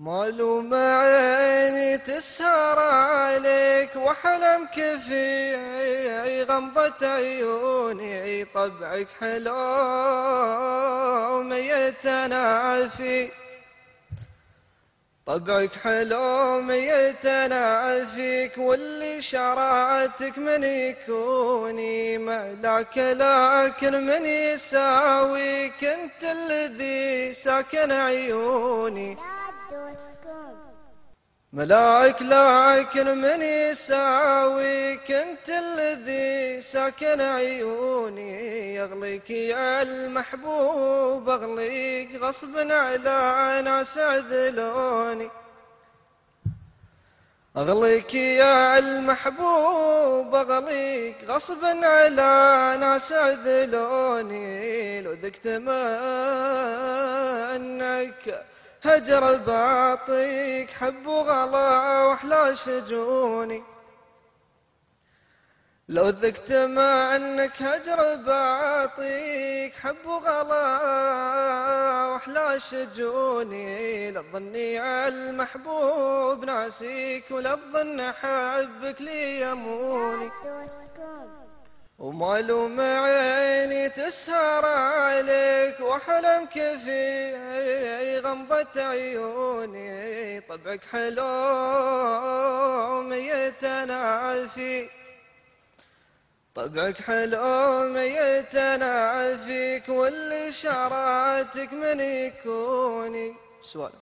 معلومة عيني تسهر عليك وحلم كفي غمضة عيوني طبعك حلو ميت عافي طبعك حلو ميت عافيك واللي شرعتك من يكوني ملاك لكن من يساويك أنت الذي ساكن عيوني. ملاك لكن من يساويك انت الذي ساكن عيوني يغليك يا المحبوب اغليك غصب على ناس عذلوني. اغليك يا المحبوب اغليك غصب على ناس عذلوني. لو ذقت منك هجر بعطيك حب وغلا وأحلى شجوني. لو ذقت ما انك هجر بعطيك حب وغلا وأحلى شجوني. لا تظني المحبوب ناسيك ولا تظن حبك لي يموني ومعلوم عيني تسهر عليك وحلم كفي غمضة عيوني طبعك حلو ميت عافي طبعك حلو ميت عافيك واللي شراتك من يكوني. سؤال.